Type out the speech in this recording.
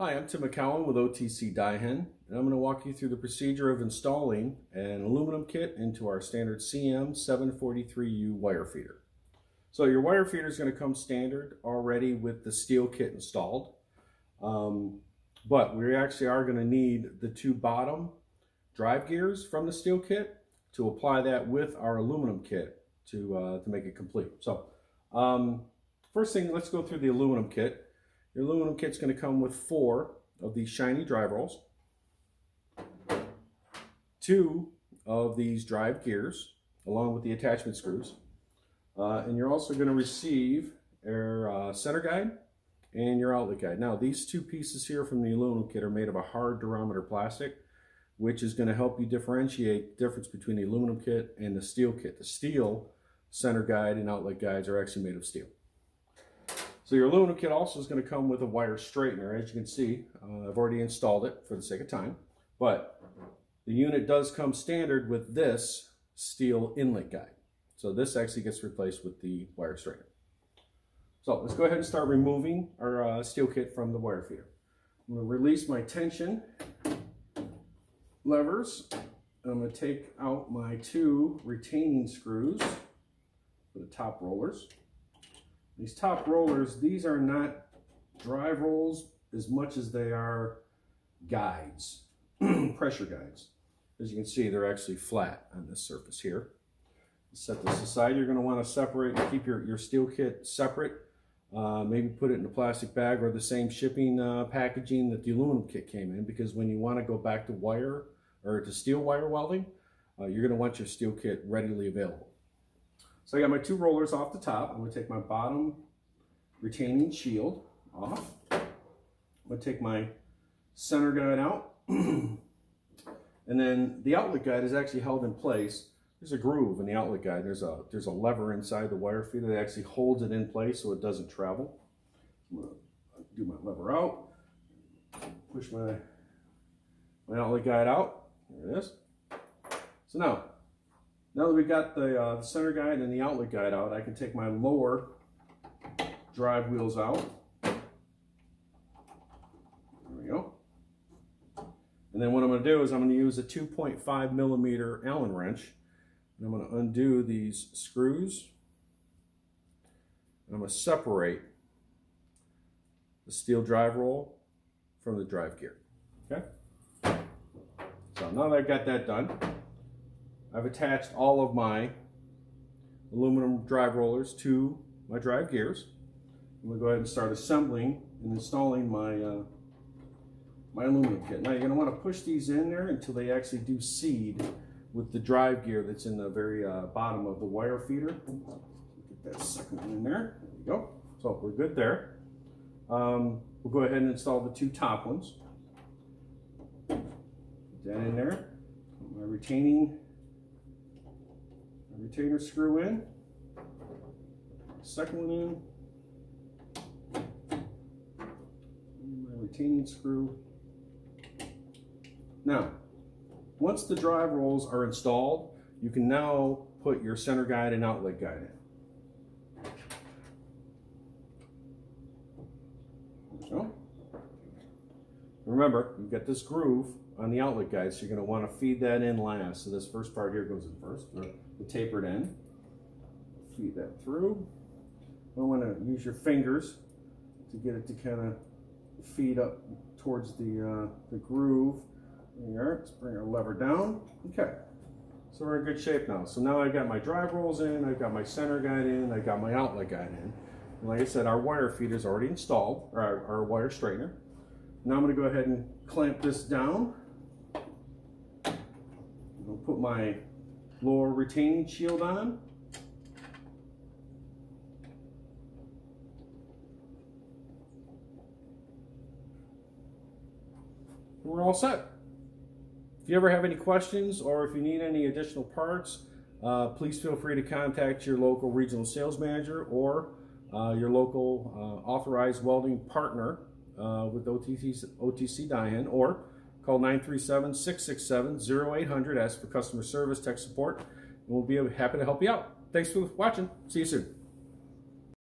Hi, I'm Tim McCowan with OTC Daihen, and I'm going to walk you through the procedure of installing an aluminum kit into our standard CM743U wire feeder. So your wire feeder is going to come standard already with the steel kit installed, um, but we actually are going to need the two bottom drive gears from the steel kit to apply that with our aluminum kit to, uh, to make it complete. So um, first thing, let's go through the aluminum kit. Your aluminum kit's going to come with four of these shiny drive rolls, two of these drive gears, along with the attachment screws. Uh, and you're also going to receive your uh, center guide and your outlet guide. Now, these two pieces here from the aluminum kit are made of a hard durometer plastic, which is going to help you differentiate the difference between the aluminum kit and the steel kit. The steel center guide and outlet guides are actually made of steel. So your aluminum kit also is going to come with a wire straightener. As you can see, uh, I've already installed it for the sake of time, but the unit does come standard with this steel inlet guide. So this actually gets replaced with the wire straightener. So let's go ahead and start removing our uh, steel kit from the wire feeder. I'm going to release my tension levers. I'm going to take out my two retaining screws for the top rollers. These top rollers, these are not drive rolls as much as they are guides, pressure guides. As you can see, they're actually flat on this surface here. Set this aside. You're going to want to separate keep your, your steel kit separate. Uh, maybe put it in a plastic bag or the same shipping uh, packaging that the aluminum kit came in because when you want to go back to wire or to steel wire welding, uh, you're going to want your steel kit readily available. So I got my two rollers off the top. I'm to take my bottom retaining shield off. I'm to take my center guide out. and then the outlet guide is actually held in place. There's a groove in the outlet guide. There's a, there's a lever inside the wire feeder that actually holds it in place so it doesn't travel. I'm going to uh, do my lever out. Push my, my outlet guide out. There it is. So now, now that we've got the, uh, center guide and the outlet guide out, I can take my lower drive wheels out. There we go. And then what I'm going to do is I'm going to use a 2.5 millimeter Allen wrench. And I'm going to undo these screws. And I'm going to separate the steel drive roll from the drive gear. Okay? So now that I've got that done, I've attached all of my aluminum drive rollers to my drive gears. I'm to go ahead and start assembling and installing my uh, my aluminum kit. Now you're want to push these in there until they actually do seed with the drive gear that's in the very uh, bottom of the wire feeder. Get that second one in there. There we go. So we're good there. Um, we'll go ahead and install the two top ones. Put that in there. My retaining retainer screw in, second one in, my retaining screw. Now, once the drive rolls are installed, you can now put your center guide and outlet guide in. Remember, you've got this groove on the outlet guide, so you're going to want to feed that in last. So this first part here goes in first the tapered end. Feed that through. You want to use your fingers to get it to kind of feed up towards the, uh, the groove. There. Let's bring our lever down. Okay. So we're in good shape now. So now I've got my drive rolls in, I've got my center guide in, I've got my outlet guide in. And like I said, our wire feeder is already installed, or our, our wire straightener. Now I'm going to go ahead and clamp this down. I'll put my lower retaining shield on. We're all set. If you ever have any questions or if you need any additional parts, uh, please feel free to contact your local regional sales manager or uh, your local uh, authorized welding partner uh, with OTC, OTC Daihen or Call 937-667-0800. Ask for customer service, tech support, and we'll be happy to help you out. Thanks for watching. See you soon.